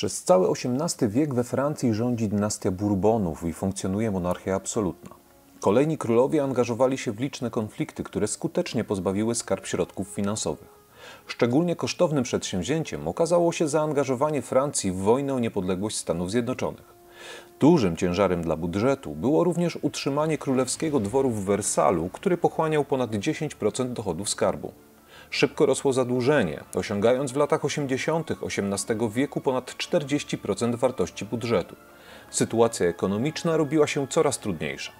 Przez cały XVIII wiek we Francji rządzi dynastia Bourbonów i funkcjonuje monarchia absolutna. Kolejni królowie angażowali się w liczne konflikty, które skutecznie pozbawiły skarb środków finansowych. Szczególnie kosztownym przedsięwzięciem okazało się zaangażowanie Francji w wojnę o niepodległość Stanów Zjednoczonych. Dużym ciężarem dla budżetu było również utrzymanie królewskiego dworu w Wersalu, który pochłaniał ponad 10% dochodów skarbu. Szybko rosło zadłużenie, osiągając w latach 80. XVIII wieku ponad 40% wartości budżetu. Sytuacja ekonomiczna robiła się coraz trudniejsza.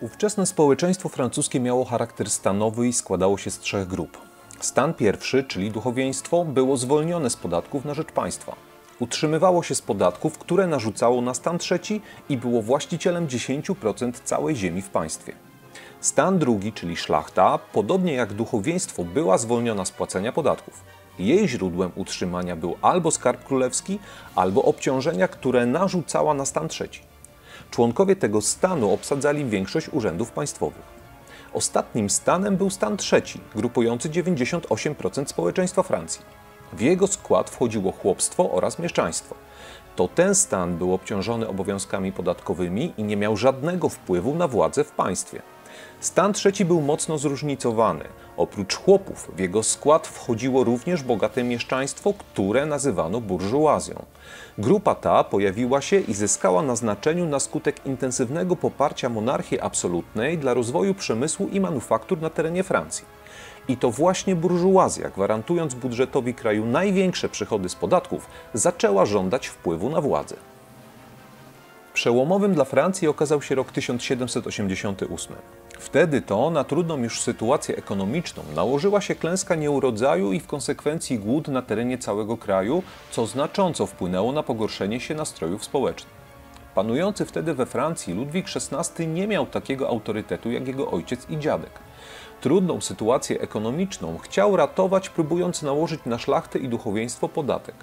Ówczesne społeczeństwo francuskie miało charakter stanowy i składało się z trzech grup. Stan pierwszy, czyli duchowieństwo, było zwolnione z podatków na rzecz państwa. Utrzymywało się z podatków, które narzucało na stan trzeci i było właścicielem 10% całej ziemi w państwie. Stan drugi, czyli szlachta, podobnie jak duchowieństwo, była zwolniona z płacenia podatków. Jej źródłem utrzymania był albo skarb królewski, albo obciążenia, które narzucała na stan trzeci. Członkowie tego stanu obsadzali większość urzędów państwowych. Ostatnim stanem był stan trzeci, grupujący 98% społeczeństwa Francji. W jego skład wchodziło chłopstwo oraz mieszczaństwo. To ten stan był obciążony obowiązkami podatkowymi i nie miał żadnego wpływu na władzę w państwie. Stan trzeci był mocno zróżnicowany. Oprócz chłopów w jego skład wchodziło również bogate mieszczaństwo, które nazywano burżuazją. Grupa ta pojawiła się i zyskała na znaczeniu na skutek intensywnego poparcia monarchii absolutnej dla rozwoju przemysłu i manufaktur na terenie Francji. I to właśnie burżuazja, gwarantując budżetowi kraju największe przychody z podatków, zaczęła żądać wpływu na władzę. Przełomowym dla Francji okazał się rok 1788. Wtedy to na trudną już sytuację ekonomiczną nałożyła się klęska nieurodzaju i w konsekwencji głód na terenie całego kraju, co znacząco wpłynęło na pogorszenie się nastrojów społecznych. Panujący wtedy we Francji Ludwik XVI nie miał takiego autorytetu jak jego ojciec i dziadek. Trudną sytuację ekonomiczną chciał ratować, próbując nałożyć na szlachtę i duchowieństwo podatek.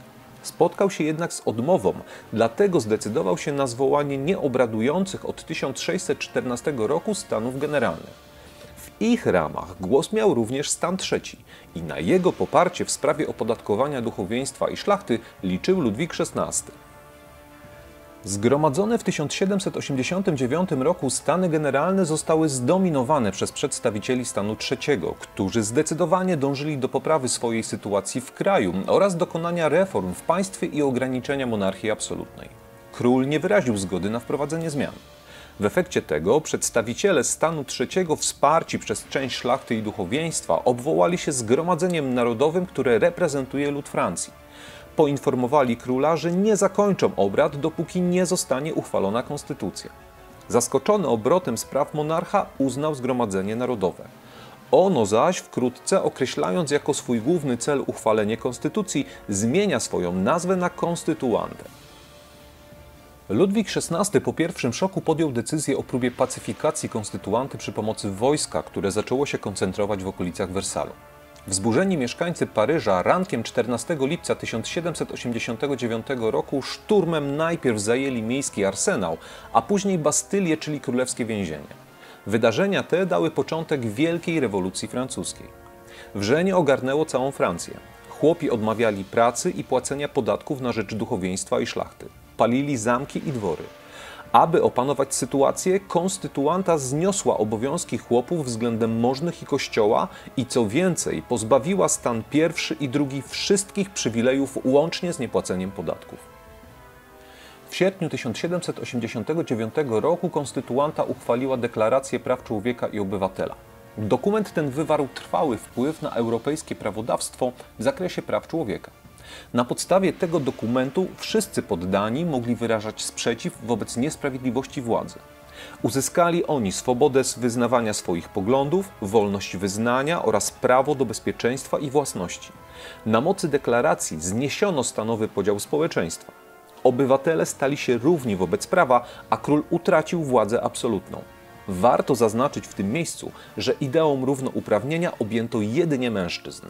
Spotkał się jednak z odmową, dlatego zdecydował się na zwołanie nieobradujących od 1614 roku stanów generalnych. W ich ramach głos miał również stan trzeci i na jego poparcie w sprawie opodatkowania duchowieństwa i szlachty liczył Ludwik XVI. Zgromadzone w 1789 roku Stany Generalne zostały zdominowane przez przedstawicieli stanu trzeciego, którzy zdecydowanie dążyli do poprawy swojej sytuacji w kraju oraz dokonania reform w państwie i ograniczenia monarchii absolutnej. Król nie wyraził zgody na wprowadzenie zmian. W efekcie tego przedstawiciele stanu trzeciego wsparci przez część szlachty i duchowieństwa obwołali się Zgromadzeniem Narodowym, które reprezentuje lud Francji poinformowali króla, że nie zakończą obrad, dopóki nie zostanie uchwalona konstytucja. Zaskoczony obrotem spraw monarcha uznał Zgromadzenie Narodowe. Ono zaś, wkrótce określając jako swój główny cel uchwalenie konstytucji, zmienia swoją nazwę na konstytuantę. Ludwik XVI po pierwszym szoku podjął decyzję o próbie pacyfikacji konstytuanty przy pomocy wojska, które zaczęło się koncentrować w okolicach Wersalu. Wzburzeni mieszkańcy Paryża rankiem 14 lipca 1789 roku szturmem najpierw zajęli miejski arsenał, a później Bastylię, czyli królewskie więzienie. Wydarzenia te dały początek wielkiej rewolucji francuskiej. Wrzenie ogarnęło całą Francję. Chłopi odmawiali pracy i płacenia podatków na rzecz duchowieństwa i szlachty. Palili zamki i dwory. Aby opanować sytuację, konstytuanta zniosła obowiązki chłopów względem możnych i kościoła i co więcej, pozbawiła stan pierwszy i drugi wszystkich przywilejów łącznie z niepłaceniem podatków. W sierpniu 1789 roku konstytuanta uchwaliła Deklarację Praw Człowieka i Obywatela. Dokument ten wywarł trwały wpływ na europejskie prawodawstwo w zakresie praw człowieka. Na podstawie tego dokumentu wszyscy poddani mogli wyrażać sprzeciw wobec niesprawiedliwości władzy. Uzyskali oni swobodę z wyznawania swoich poglądów, wolność wyznania oraz prawo do bezpieczeństwa i własności. Na mocy deklaracji zniesiono stanowy podział społeczeństwa. Obywatele stali się równi wobec prawa, a król utracił władzę absolutną. Warto zaznaczyć w tym miejscu, że ideą równouprawnienia objęto jedynie mężczyzn.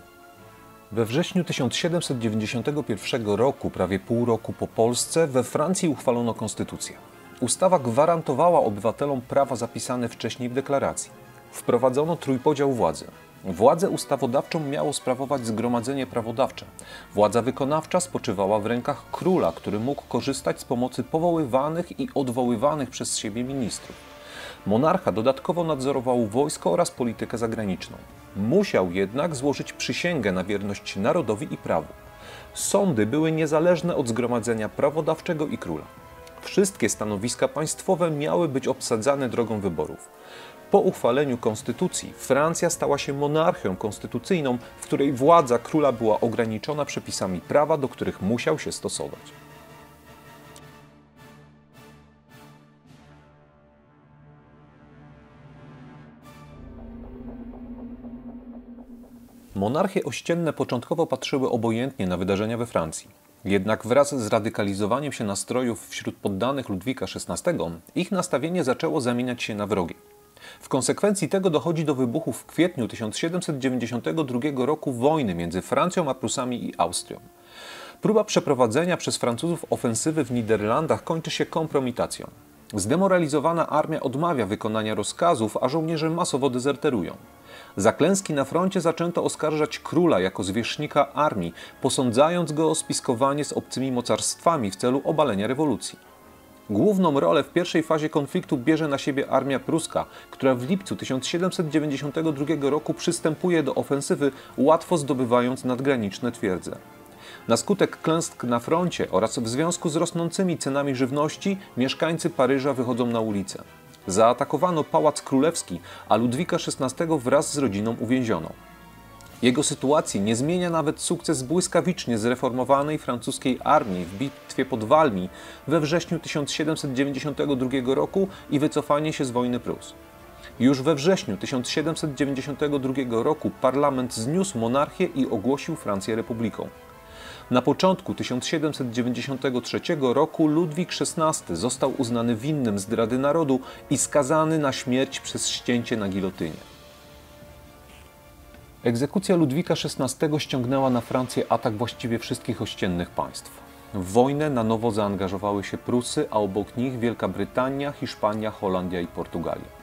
We wrześniu 1791 roku, prawie pół roku po Polsce, we Francji uchwalono konstytucję. Ustawa gwarantowała obywatelom prawa zapisane wcześniej w deklaracji. Wprowadzono trójpodział władzy. Władzę ustawodawczą miało sprawować Zgromadzenie Prawodawcze. Władza wykonawcza spoczywała w rękach króla, który mógł korzystać z pomocy powoływanych i odwoływanych przez siebie ministrów. Monarcha dodatkowo nadzorował wojsko oraz politykę zagraniczną. Musiał jednak złożyć przysięgę na wierność narodowi i prawu. Sądy były niezależne od zgromadzenia prawodawczego i króla. Wszystkie stanowiska państwowe miały być obsadzane drogą wyborów. Po uchwaleniu konstytucji Francja stała się monarchią konstytucyjną, w której władza króla była ograniczona przepisami prawa, do których musiał się stosować. Monarchie ościenne początkowo patrzyły obojętnie na wydarzenia we Francji. Jednak wraz z radykalizowaniem się nastrojów wśród poddanych Ludwika XVI, ich nastawienie zaczęło zamieniać się na wrogie. W konsekwencji tego dochodzi do wybuchu w kwietniu 1792 roku wojny między Francją a Prusami i Austrią. Próba przeprowadzenia przez Francuzów ofensywy w Niderlandach kończy się kompromitacją. Zdemoralizowana armia odmawia wykonania rozkazów, a żołnierze masowo dezerterują. Za klęski na froncie zaczęto oskarżać króla jako zwierzchnika armii, posądzając go o spiskowanie z obcymi mocarstwami w celu obalenia rewolucji. Główną rolę w pierwszej fazie konfliktu bierze na siebie armia pruska, która w lipcu 1792 roku przystępuje do ofensywy, łatwo zdobywając nadgraniczne twierdze. Na skutek klęsk na froncie oraz w związku z rosnącymi cenami żywności, mieszkańcy Paryża wychodzą na ulicę. Zaatakowano Pałac Królewski, a Ludwika XVI wraz z rodziną uwięziono. Jego sytuacji nie zmienia nawet sukces błyskawicznie zreformowanej francuskiej armii w bitwie pod Walmi we wrześniu 1792 roku i wycofanie się z wojny Prus. Już we wrześniu 1792 roku parlament zniósł monarchię i ogłosił Francję republiką. Na początku 1793 roku Ludwik XVI został uznany winnym zdrady narodu i skazany na śmierć przez ścięcie na gilotynie. Egzekucja Ludwika XVI ściągnęła na Francję atak właściwie wszystkich ościennych państw. W wojnę na nowo zaangażowały się Prusy, a obok nich Wielka Brytania, Hiszpania, Holandia i Portugalia.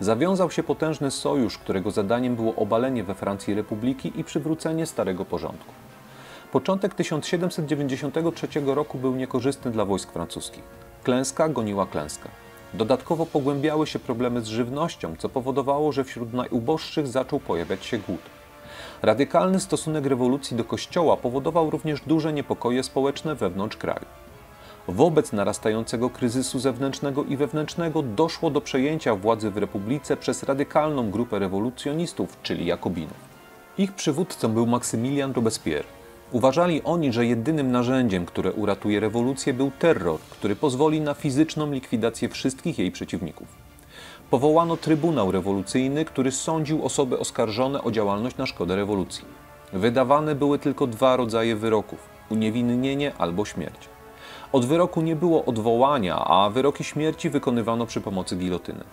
Zawiązał się potężny sojusz, którego zadaniem było obalenie we Francji republiki i przywrócenie starego porządku. Początek 1793 roku był niekorzystny dla wojsk francuskich. Klęska goniła klęskę. Dodatkowo pogłębiały się problemy z żywnością, co powodowało, że wśród najuboższych zaczął pojawiać się głód. Radykalny stosunek rewolucji do kościoła powodował również duże niepokoje społeczne wewnątrz kraju. Wobec narastającego kryzysu zewnętrznego i wewnętrznego doszło do przejęcia władzy w republice przez radykalną grupę rewolucjonistów, czyli Jakobinów. Ich przywódcą był Maksymilian Robespierre. Uważali oni, że jedynym narzędziem, które uratuje rewolucję, był terror, który pozwoli na fizyczną likwidację wszystkich jej przeciwników. Powołano Trybunał Rewolucyjny, który sądził osoby oskarżone o działalność na szkodę rewolucji. Wydawane były tylko dwa rodzaje wyroków: uniewinnienie albo śmierć. Od wyroku nie było odwołania, a wyroki śmierci wykonywano przy pomocy gilotyny.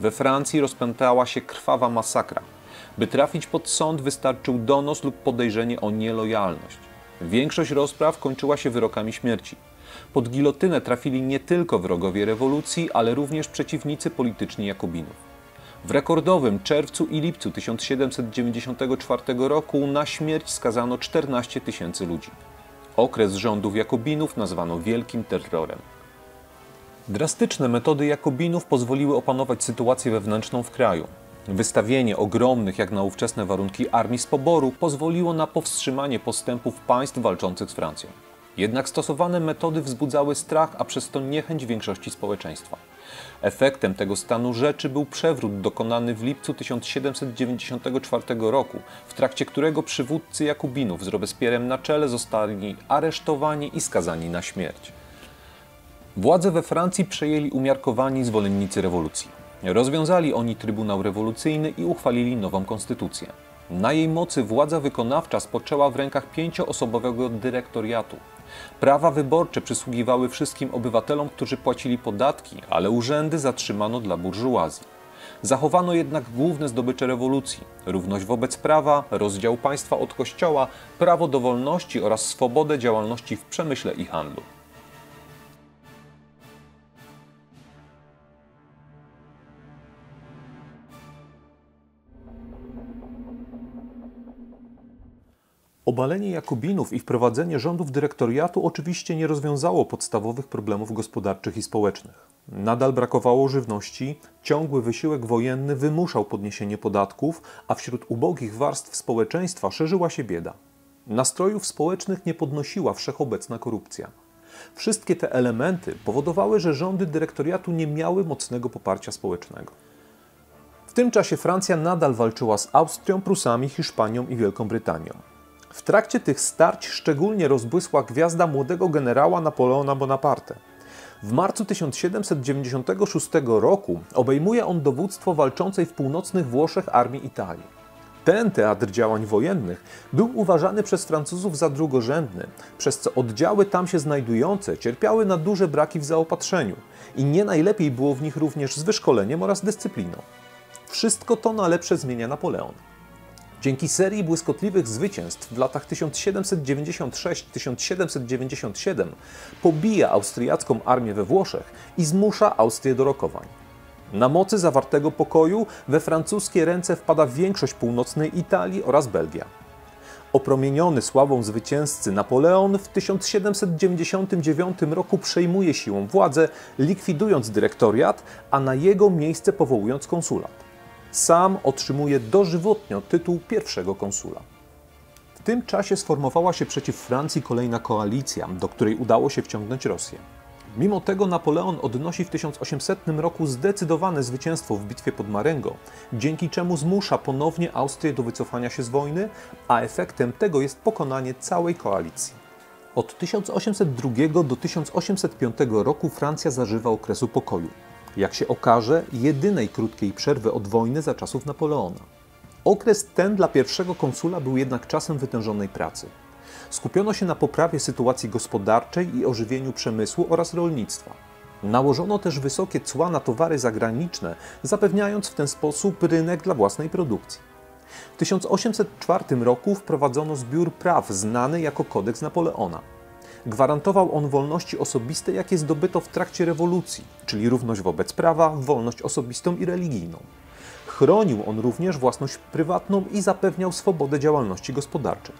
We Francji rozpętała się krwawa masakra. By trafić pod sąd, wystarczył donos lub podejrzenie o nielojalność. Większość rozpraw kończyła się wyrokami śmierci. Pod gilotynę trafili nie tylko wrogowie rewolucji, ale również przeciwnicy polityczni Jakobinów. W rekordowym czerwcu i lipcu 1794 roku na śmierć skazano 14 tysięcy ludzi. Okres rządów Jakobinów nazwano Wielkim Terrorem. Drastyczne metody Jakobinów pozwoliły opanować sytuację wewnętrzną w kraju. Wystawienie ogromnych jak na ówczesne warunki armii z poboru pozwoliło na powstrzymanie postępów państw walczących z Francją. Jednak stosowane metody wzbudzały strach, a przez to niechęć większości społeczeństwa. Efektem tego stanu rzeczy był przewrót dokonany w lipcu 1794 roku, w trakcie którego przywódcy Jakubinów z Robespierrem na czele zostali aresztowani i skazani na śmierć. Władze we Francji przejęli umiarkowani zwolennicy rewolucji. Rozwiązali oni Trybunał Rewolucyjny i uchwalili nową konstytucję. Na jej mocy władza wykonawcza spoczęła w rękach pięcioosobowego dyrektoriatu. Prawa wyborcze przysługiwały wszystkim obywatelom, którzy płacili podatki, ale urzędy zatrzymano dla burżuazji. Zachowano jednak główne zdobycze rewolucji: równość wobec prawa, rozdział państwa od kościoła, prawo do wolności oraz swobodę działalności w przemyśle i handlu. Obalenie Jakobinów i wprowadzenie rządów dyrektoriatu oczywiście nie rozwiązało podstawowych problemów gospodarczych i społecznych. Nadal brakowało żywności, ciągły wysiłek wojenny wymuszał podniesienie podatków, a wśród ubogich warstw społeczeństwa szerzyła się bieda. Nastrojów społecznych nie podnosiła wszechobecna korupcja. Wszystkie te elementy powodowały, że rządy dyrektoriatu nie miały mocnego poparcia społecznego. W tym czasie Francja nadal walczyła z Austrią, Prusami, Hiszpanią i Wielką Brytanią. W trakcie tych starć szczególnie rozbłysła gwiazda młodego generała Napoleona Bonaparte. W marcu 1796 roku obejmuje on dowództwo walczącej w północnych Włoszech armii Italii. Ten teatr działań wojennych był uważany przez Francuzów za drugorzędny, przez co oddziały tam się znajdujące cierpiały na duże braki w zaopatrzeniu i nie najlepiej było w nich również z wyszkoleniem oraz dyscypliną. Wszystko to na lepsze zmienia Napoleon. Dzięki serii błyskotliwych zwycięstw w latach 1796-1797 pobija austriacką armię we Włoszech i zmusza Austrię do rokowań. Na mocy zawartego pokoju we francuskie ręce wpada większość północnej Italii oraz Belgia. Opromieniony sławą zwycięzcy Napoleon w 1799 roku przejmuje siłą władzę, likwidując dyrektoriat, a na jego miejsce powołując konsulat sam otrzymuje dożywotnio tytuł pierwszego konsula. W tym czasie sformowała się przeciw Francji kolejna koalicja, do której udało się wciągnąć Rosję. Mimo tego Napoleon odnosi w 1800 roku zdecydowane zwycięstwo w bitwie pod Marengo, dzięki czemu zmusza ponownie Austrię do wycofania się z wojny, a efektem tego jest pokonanie całej koalicji. Od 1802 do 1805 roku Francja zażywa okresu pokoju jak się okaże, jedynej krótkiej przerwy od wojny za czasów Napoleona. Okres ten dla pierwszego konsula był jednak czasem wytężonej pracy. Skupiono się na poprawie sytuacji gospodarczej i ożywieniu przemysłu oraz rolnictwa. Nałożono też wysokie cła na towary zagraniczne, zapewniając w ten sposób rynek dla własnej produkcji. W 1804 roku wprowadzono zbiór praw znany jako Kodeks Napoleona. Gwarantował on wolności osobiste, jakie zdobyto w trakcie rewolucji, czyli równość wobec prawa, wolność osobistą i religijną. Chronił on również własność prywatną i zapewniał swobodę działalności gospodarczej.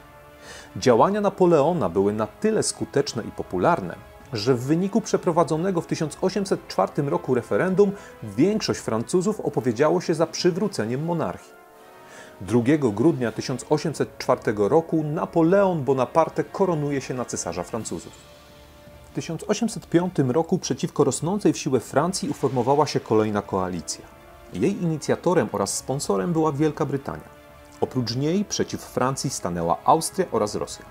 Działania Napoleona były na tyle skuteczne i popularne, że w wyniku przeprowadzonego w 1804 roku referendum większość Francuzów opowiedziało się za przywróceniem monarchii. 2 grudnia 1804 roku Napoleon Bonaparte koronuje się na cesarza Francuzów. W 1805 roku przeciwko rosnącej w siłę Francji uformowała się kolejna koalicja. Jej inicjatorem oraz sponsorem była Wielka Brytania. Oprócz niej przeciw Francji stanęła Austria oraz Rosja.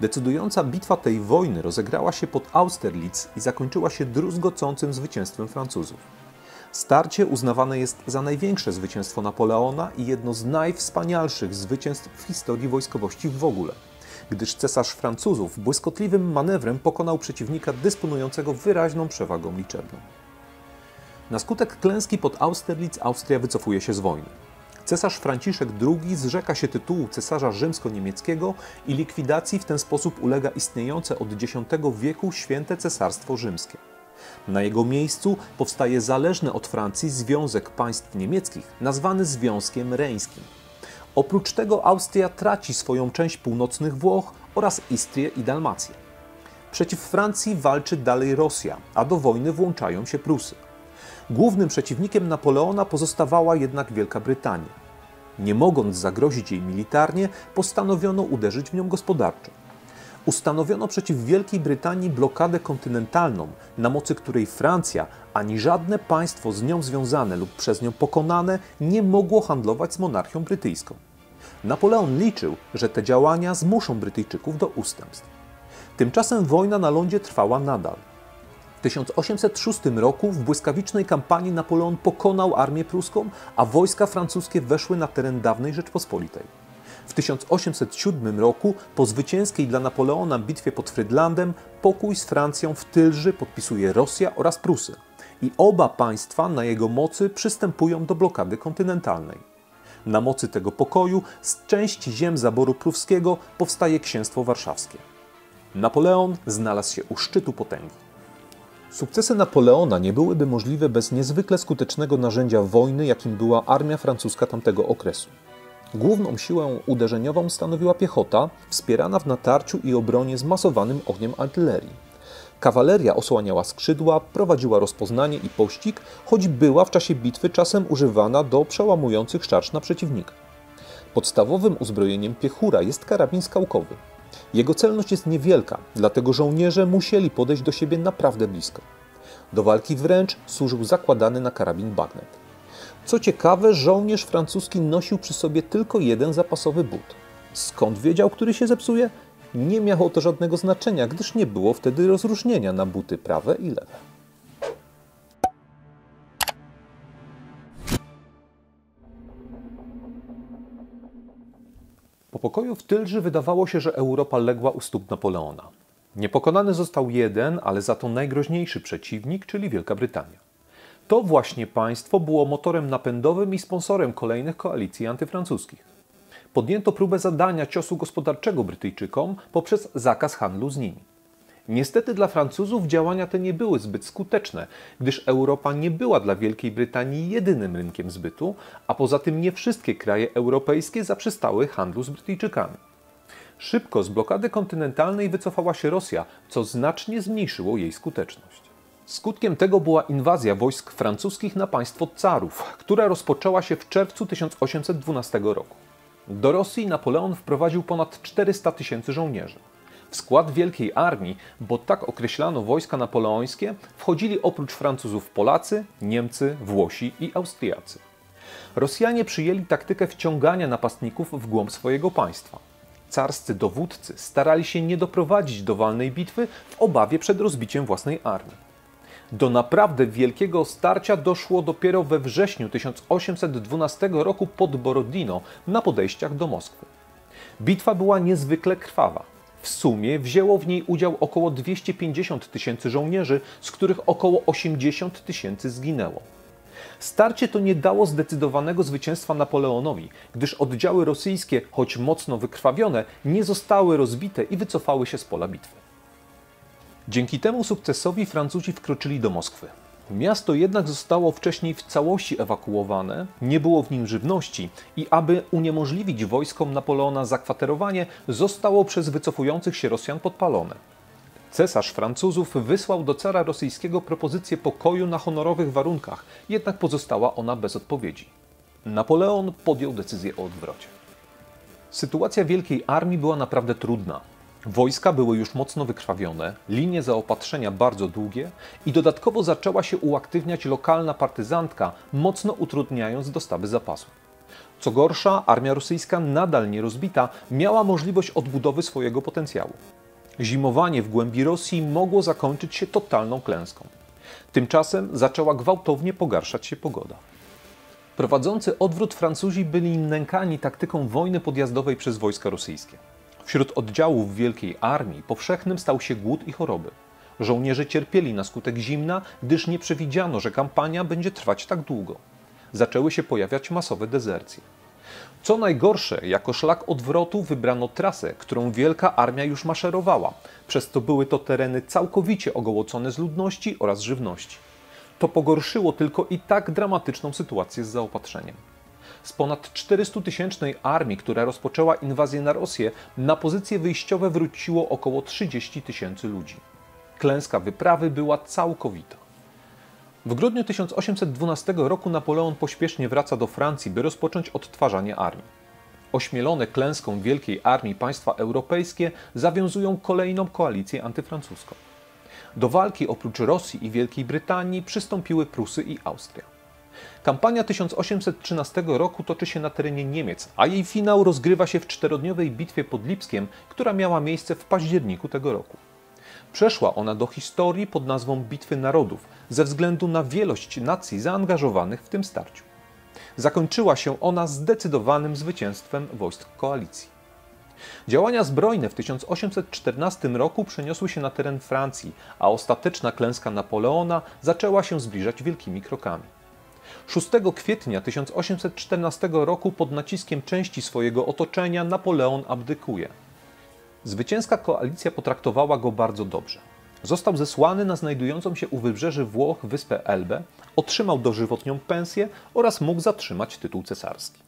Decydująca bitwa tej wojny rozegrała się pod Austerlitz i zakończyła się druzgocącym zwycięstwem Francuzów. Starcie uznawane jest za największe zwycięstwo Napoleona i jedno z najwspanialszych zwycięstw w historii wojskowości w ogóle, gdyż cesarz Francuzów błyskotliwym manewrem pokonał przeciwnika dysponującego wyraźną przewagą liczebną. Na skutek klęski pod Austerlitz Austria wycofuje się z wojny. Cesarz Franciszek II zrzeka się tytułu cesarza rzymsko-niemieckiego i likwidacji w ten sposób ulega istniejące od X wieku święte cesarstwo rzymskie. Na jego miejscu powstaje zależny od Francji Związek Państw Niemieckich, nazwany Związkiem Reńskim. Oprócz tego Austria traci swoją część północnych Włoch oraz Istrię i Dalmację. Przeciw Francji walczy dalej Rosja, a do wojny włączają się Prusy. Głównym przeciwnikiem Napoleona pozostawała jednak Wielka Brytania. Nie mogąc zagrozić jej militarnie, postanowiono uderzyć w nią gospodarczo ustanowiono przeciw Wielkiej Brytanii blokadę kontynentalną, na mocy której Francja ani żadne państwo z nią związane lub przez nią pokonane nie mogło handlować z monarchią brytyjską. Napoleon liczył, że te działania zmuszą Brytyjczyków do ustępstw. Tymczasem wojna na lądzie trwała nadal. W 1806 roku w błyskawicznej kampanii Napoleon pokonał armię pruską, a wojska francuskie weszły na teren dawnej Rzeczpospolitej. W 1807 roku, po zwycięskiej dla Napoleona bitwie pod Frydlandem, pokój z Francją w Tylży podpisuje Rosja oraz Prusy. I oba państwa na jego mocy przystępują do blokady kontynentalnej. Na mocy tego pokoju z części ziem zaboru pruskiego powstaje Księstwo Warszawskie. Napoleon znalazł się u szczytu potęgi. Sukcesy Napoleona nie byłyby możliwe bez niezwykle skutecznego narzędzia wojny, jakim była armia francuska tamtego okresu. Główną siłę uderzeniową stanowiła piechota, wspierana w natarciu i obronie zmasowanym ogniem artylerii. Kawaleria osłaniała skrzydła, prowadziła rozpoznanie i pościg, choć była w czasie bitwy czasem używana do przełamujących szarż na przeciwnika. Podstawowym uzbrojeniem piechura jest karabin skałkowy. Jego celność jest niewielka, dlatego żołnierze musieli podejść do siebie naprawdę blisko. Do walki wręcz służył zakładany na karabin bagnet. Co ciekawe, żołnierz francuski nosił przy sobie tylko jeden zapasowy but. Skąd wiedział, który się zepsuje? Nie miało to żadnego znaczenia, gdyż nie było wtedy rozróżnienia na buty prawe i lewe. Po pokoju w Tylży wydawało się, że Europa legła u stóp Napoleona. Niepokonany został jeden, ale za to najgroźniejszy przeciwnik, czyli Wielka Brytania. To właśnie państwo było motorem napędowym i sponsorem kolejnych koalicji antyfrancuskich. Podjęto próbę zadania ciosu gospodarczego Brytyjczykom poprzez zakaz handlu z nimi. Niestety dla Francuzów działania te nie były zbyt skuteczne, gdyż Europa nie była dla Wielkiej Brytanii jedynym rynkiem zbytu, a poza tym nie wszystkie kraje europejskie zaprzestały handlu z Brytyjczykami. Szybko z blokady kontynentalnej wycofała się Rosja, co znacznie zmniejszyło jej skuteczność. Skutkiem tego była inwazja wojsk francuskich na państwo carów, która rozpoczęła się w czerwcu 1812 roku. Do Rosji Napoleon wprowadził ponad 400 tysięcy żołnierzy. W skład Wielkiej Armii, bo tak określano wojska napoleońskie, wchodzili oprócz Francuzów Polacy, Niemcy, Włosi i Austriacy. Rosjanie przyjęli taktykę wciągania napastników w głąb swojego państwa. Carscy dowódcy starali się nie doprowadzić do walnej bitwy w obawie przed rozbiciem własnej armii. Do naprawdę wielkiego starcia doszło dopiero we wrześniu 1812 roku pod Borodino na podejściach do Moskwy. Bitwa była niezwykle krwawa. W sumie wzięło w niej udział około 250 tysięcy żołnierzy, z których około 80 tysięcy zginęło. Starcie to nie dało zdecydowanego zwycięstwa Napoleonowi, gdyż oddziały rosyjskie, choć mocno wykrwawione, nie zostały rozbite i wycofały się z pola bitwy. Dzięki temu sukcesowi Francuzi wkroczyli do Moskwy. Miasto jednak zostało wcześniej w całości ewakuowane, nie było w nim żywności i aby uniemożliwić wojskom Napoleona zakwaterowanie, zostało przez wycofujących się Rosjan podpalone. Cesarz Francuzów wysłał do cara rosyjskiego propozycję pokoju na honorowych warunkach, jednak pozostała ona bez odpowiedzi. Napoleon podjął decyzję o odwrocie. Sytuacja Wielkiej Armii była naprawdę trudna. Wojska były już mocno wykrwawione, linie zaopatrzenia bardzo długie i dodatkowo zaczęła się uaktywniać lokalna partyzantka, mocno utrudniając dostawy zapasów. Co gorsza, armia rosyjska nadal nierozbita miała możliwość odbudowy swojego potencjału. Zimowanie w głębi Rosji mogło zakończyć się totalną klęską. Tymczasem zaczęła gwałtownie pogarszać się pogoda. Prowadzący odwrót Francuzi byli nękani taktyką wojny podjazdowej przez wojska rosyjskie. Wśród oddziałów Wielkiej Armii powszechnym stał się głód i choroby. Żołnierze cierpieli na skutek zimna, gdyż nie przewidziano, że kampania będzie trwać tak długo. Zaczęły się pojawiać masowe dezercje. Co najgorsze, jako szlak odwrotu wybrano trasę, którą Wielka Armia już maszerowała, przez to były to tereny całkowicie ogołocone z ludności oraz żywności. To pogorszyło tylko i tak dramatyczną sytuację z zaopatrzeniem. Z ponad 400-tysięcznej armii, która rozpoczęła inwazję na Rosję, na pozycje wyjściowe wróciło około 30 tysięcy ludzi. Klęska wyprawy była całkowita. W grudniu 1812 roku Napoleon pośpiesznie wraca do Francji, by rozpocząć odtwarzanie armii. Ośmielone klęską wielkiej armii państwa europejskie zawiązują kolejną koalicję antyfrancuską. Do walki oprócz Rosji i Wielkiej Brytanii przystąpiły Prusy i Austria. Kampania 1813 roku toczy się na terenie Niemiec, a jej finał rozgrywa się w czterodniowej bitwie pod Lipskiem, która miała miejsce w październiku tego roku. Przeszła ona do historii pod nazwą Bitwy Narodów ze względu na wielość nacji zaangażowanych w tym starciu. Zakończyła się ona zdecydowanym zwycięstwem wojsk koalicji. Działania zbrojne w 1814 roku przeniosły się na teren Francji, a ostateczna klęska Napoleona zaczęła się zbliżać wielkimi krokami. 6 kwietnia 1814 roku pod naciskiem części swojego otoczenia Napoleon abdykuje. Zwycięska koalicja potraktowała go bardzo dobrze. Został zesłany na znajdującą się u wybrzeży Włoch wyspę Elbe, otrzymał dożywotnią pensję oraz mógł zatrzymać tytuł cesarski.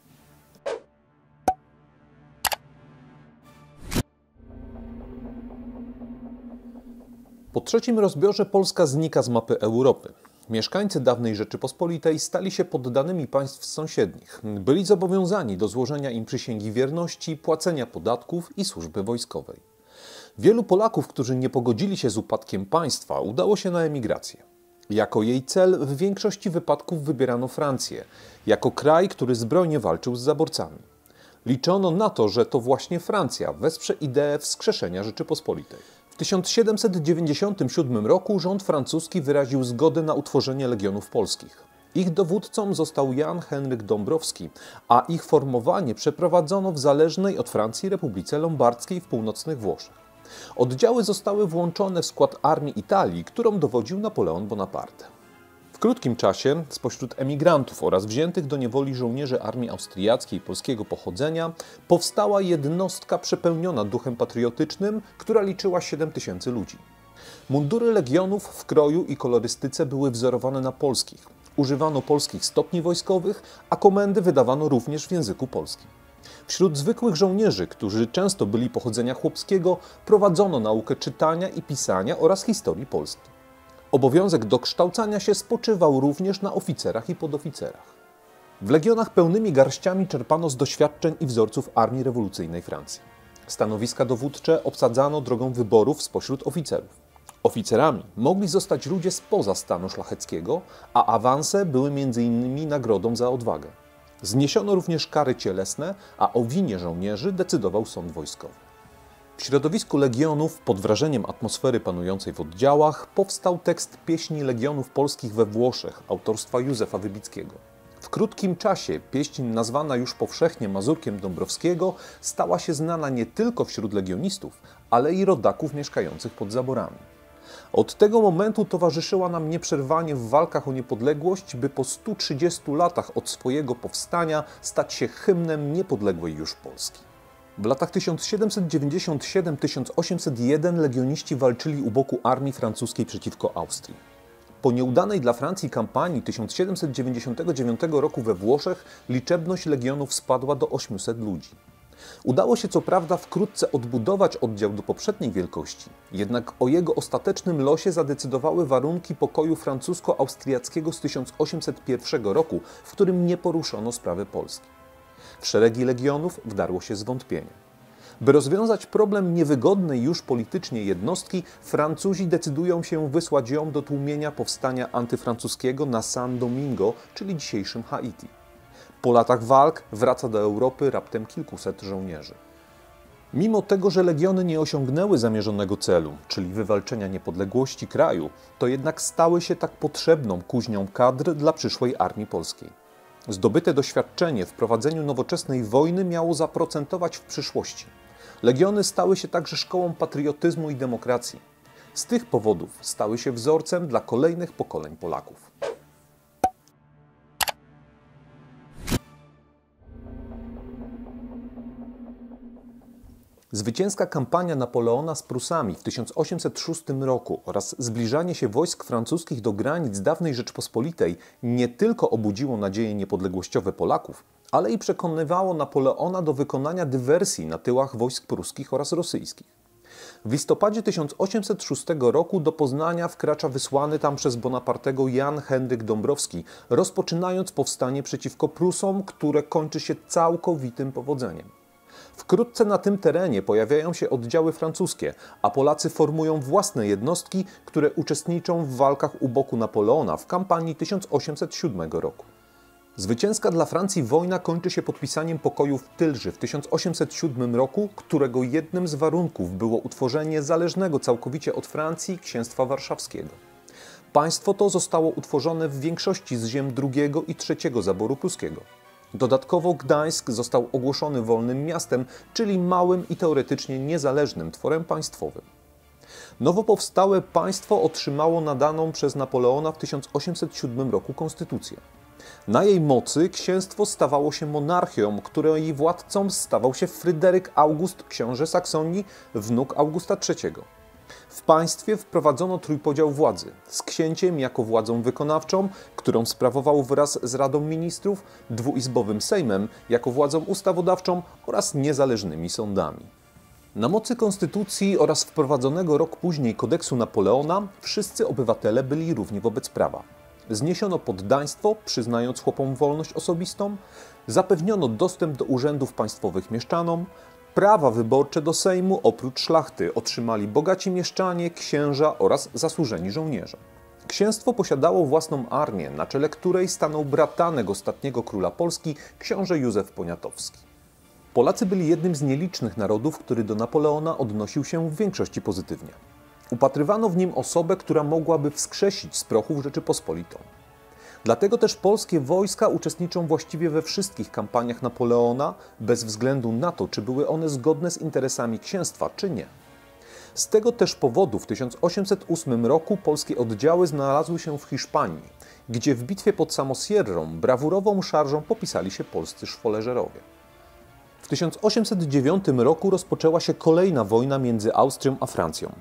Po trzecim rozbiorze Polska znika z mapy Europy. Mieszkańcy dawnej Rzeczypospolitej stali się poddanymi państw sąsiednich. Byli zobowiązani do złożenia im przysięgi wierności, płacenia podatków i służby wojskowej. Wielu Polaków, którzy nie pogodzili się z upadkiem państwa, udało się na emigrację. Jako jej cel w większości wypadków wybierano Francję, jako kraj, który zbrojnie walczył z zaborcami. Liczono na to, że to właśnie Francja wesprze ideę wskrzeszenia Rzeczypospolitej. W 1797 roku rząd francuski wyraził zgodę na utworzenie legionów polskich. Ich dowódcą został Jan Henryk Dąbrowski, a ich formowanie przeprowadzono w zależnej od Francji Republice Lombardzkiej w północnych Włoszech. Oddziały zostały włączone w skład armii Italii, którą dowodził Napoleon Bonaparte. Krótkim czasie spośród emigrantów oraz wziętych do niewoli żołnierzy armii austriackiej polskiego pochodzenia powstała jednostka przepełniona duchem patriotycznym, która liczyła 7 tysięcy ludzi. Mundury legionów w kroju i kolorystyce były wzorowane na polskich. Używano polskich stopni wojskowych, a komendy wydawano również w języku polskim. Wśród zwykłych żołnierzy, którzy często byli pochodzenia chłopskiego, prowadzono naukę czytania i pisania oraz historii Polski. Obowiązek dokształcania się spoczywał również na oficerach i podoficerach. W legionach pełnymi garściami czerpano z doświadczeń i wzorców armii rewolucyjnej Francji. Stanowiska dowódcze obsadzano drogą wyborów spośród oficerów. Oficerami mogli zostać ludzie spoza stanu szlacheckiego, a awanse były m.in. nagrodą za odwagę. Zniesiono również kary cielesne, a o winie żołnierzy decydował sąd wojskowy. W środowisku legionów, pod wrażeniem atmosfery panującej w oddziałach, powstał tekst pieśni legionów polskich we Włoszech autorstwa Józefa Wybickiego. W krótkim czasie pieśń nazwana już powszechnie Mazurkiem Dąbrowskiego stała się znana nie tylko wśród legionistów, ale i rodaków mieszkających pod zaborami. Od tego momentu towarzyszyła nam nieprzerwanie w walkach o niepodległość, by po 130 latach od swojego powstania stać się hymnem niepodległej już Polski. W latach 1797-1801 legioniści walczyli u boku armii francuskiej przeciwko Austrii. Po nieudanej dla Francji kampanii 1799 roku we Włoszech liczebność legionów spadła do 800 ludzi. Udało się co prawda wkrótce odbudować oddział do poprzedniej wielkości, jednak o jego ostatecznym losie zadecydowały warunki pokoju francusko-austriackiego z 1801 roku, w którym nie poruszono sprawy Polski. W szeregi legionów wdarło się zwątpienie. By rozwiązać problem niewygodnej już politycznie jednostki, Francuzi decydują się wysłać ją do tłumienia powstania antyfrancuskiego na San Domingo, czyli dzisiejszym Haiti. Po latach walk wraca do Europy raptem kilkuset żołnierzy. Mimo tego, że legiony nie osiągnęły zamierzonego celu, czyli wywalczenia niepodległości kraju, to jednak stały się tak potrzebną kuźnią kadr dla przyszłej armii polskiej. Zdobyte doświadczenie w prowadzeniu nowoczesnej wojny miało zaprocentować w przyszłości. Legiony stały się także szkołą patriotyzmu i demokracji. Z tych powodów stały się wzorcem dla kolejnych pokoleń Polaków. Zwycięska kampania Napoleona z Prusami w 1806 roku oraz zbliżanie się wojsk francuskich do granic dawnej Rzeczpospolitej nie tylko obudziło nadzieje niepodległościowe Polaków, ale i przekonywało Napoleona do wykonania dywersji na tyłach wojsk pruskich oraz rosyjskich. W listopadzie 1806 roku do Poznania wkracza wysłany tam przez Bonapartego Jan Henryk Dąbrowski, rozpoczynając powstanie przeciwko Prusom, które kończy się całkowitym powodzeniem. Wkrótce na tym terenie pojawiają się oddziały francuskie, a Polacy formują własne jednostki, które uczestniczą w walkach u boku Napoleona w kampanii 1807 roku. Zwycięska dla Francji wojna kończy się podpisaniem pokoju w Tylży w 1807 roku, którego jednym z warunków było utworzenie zależnego całkowicie od Francji księstwa warszawskiego. Państwo to zostało utworzone w większości z ziem drugiego i trzeciego zaboru pruskiego. Dodatkowo Gdańsk został ogłoszony wolnym miastem, czyli małym i teoretycznie niezależnym tworem państwowym. Nowo powstałe państwo otrzymało nadaną przez Napoleona w 1807 roku konstytucję. Na jej mocy księstwo stawało się monarchią, której władcą stawał się Fryderyk August, książę Saksonii, wnuk Augusta III. W państwie wprowadzono trójpodział władzy z księciem jako władzą wykonawczą, którą sprawował wraz z Radą Ministrów, dwuizbowym Sejmem jako władzą ustawodawczą oraz niezależnymi sądami. Na mocy konstytucji oraz wprowadzonego rok później kodeksu Napoleona wszyscy obywatele byli równi wobec prawa. Zniesiono poddaństwo, przyznając chłopom wolność osobistą, zapewniono dostęp do urzędów państwowych mieszczanom, prawa wyborcze do Sejmu oprócz szlachty otrzymali bogaci mieszczanie, księża oraz zasłużeni żołnierze. Księstwo posiadało własną armię, na czele której stanął bratanek ostatniego króla Polski, książę Józef Poniatowski. Polacy byli jednym z nielicznych narodów, który do Napoleona odnosił się w większości pozytywnie. Upatrywano w nim osobę, która mogłaby wskrzesić z prochów Rzeczypospolitą. Dlatego też polskie wojska uczestniczą właściwie we wszystkich kampaniach Napoleona, bez względu na to, czy były one zgodne z interesami księstwa, czy nie. Z tego też powodu w 1808 roku polskie oddziały znalazły się w Hiszpanii, gdzie w bitwie pod Samosierrą brawurową szarżą popisali się polscy szwoleżerowie. W 1809 roku rozpoczęła się kolejna wojna między Austrią a Francją.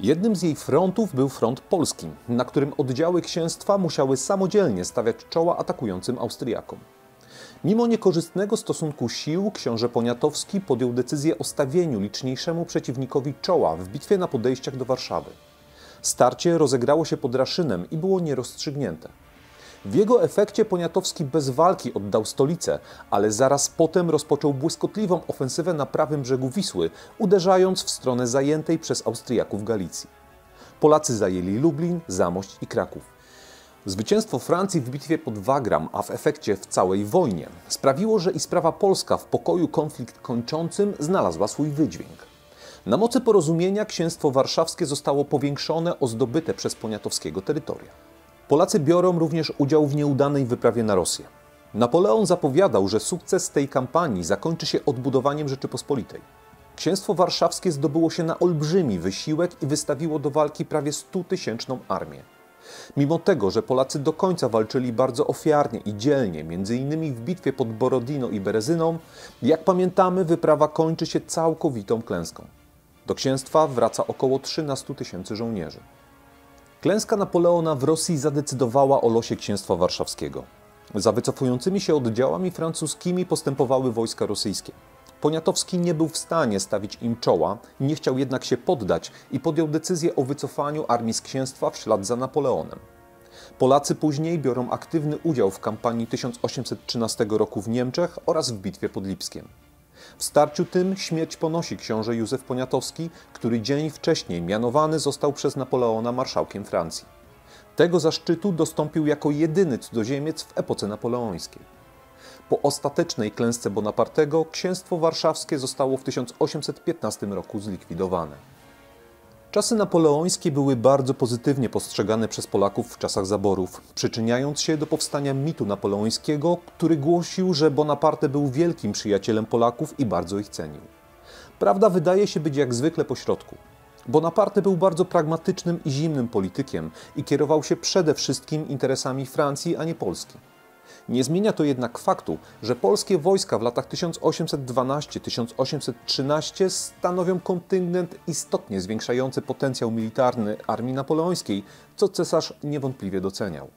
Jednym z jej frontów był front polski, na którym oddziały księstwa musiały samodzielnie stawiać czoła atakującym Austriakom. Mimo niekorzystnego stosunku sił, książę Poniatowski podjął decyzję o stawieniu liczniejszemu przeciwnikowi czoła w bitwie na podejściach do Warszawy. Starcie rozegrało się pod Raszynem i było nierozstrzygnięte. W jego efekcie Poniatowski bez walki oddał stolicę, ale zaraz potem rozpoczął błyskotliwą ofensywę na prawym brzegu Wisły, uderzając w stronę zajętej przez Austriaków Galicji. Polacy zajęli Lublin, Zamość i Kraków. Zwycięstwo Francji w bitwie pod Wagram, a w efekcie w całej wojnie, sprawiło, że i sprawa polska w pokoju konflikt kończącym znalazła swój wydźwięk. Na mocy porozumienia księstwo warszawskie zostało powiększone o zdobyte przez Poniatowskiego terytoria. Polacy biorą również udział w nieudanej wyprawie na Rosję. Napoleon zapowiadał, że sukces tej kampanii zakończy się odbudowaniem Rzeczypospolitej. Księstwo warszawskie zdobyło się na olbrzymi wysiłek i wystawiło do walki prawie 100-tysięczną armię. Mimo tego, że Polacy do końca walczyli bardzo ofiarnie i dzielnie, innymi w bitwie pod Borodino i Berezyną, jak pamiętamy, wyprawa kończy się całkowitą klęską. Do księstwa wraca około 13 tysięcy żołnierzy. Klęska Napoleona w Rosji zadecydowała o losie księstwa warszawskiego. Za wycofującymi się oddziałami francuskimi postępowały wojska rosyjskie. Poniatowski nie był w stanie stawić im czoła, nie chciał jednak się poddać i podjął decyzję o wycofaniu armii z księstwa w ślad za Napoleonem. Polacy później biorą aktywny udział w kampanii 1813 roku w Niemczech oraz w bitwie pod Lipskiem. W starciu tym śmierć ponosi książę Józef Poniatowski, który dzień wcześniej mianowany został przez Napoleona marszałkiem Francji. Tego zaszczytu dostąpił jako jedyny cudzoziemiec w epoce napoleońskiej. Po ostatecznej klęsce Bonapartego księstwo warszawskie zostało w 1815 roku zlikwidowane. Czasy napoleońskie były bardzo pozytywnie postrzegane przez Polaków w czasach zaborów, przyczyniając się do powstania mitu napoleońskiego, który głosił, że Bonaparte był wielkim przyjacielem Polaków i bardzo ich cenił. Prawda wydaje się być jak zwykle pośrodku. Bonaparte był bardzo pragmatycznym i zimnym politykiem i kierował się przede wszystkim interesami Francji, a nie Polski. Nie zmienia to jednak faktu, że polskie wojska w latach 1812-1813 stanowią kontyngent istotnie zwiększający potencjał militarny armii napoleońskiej, co cesarz niewątpliwie doceniał.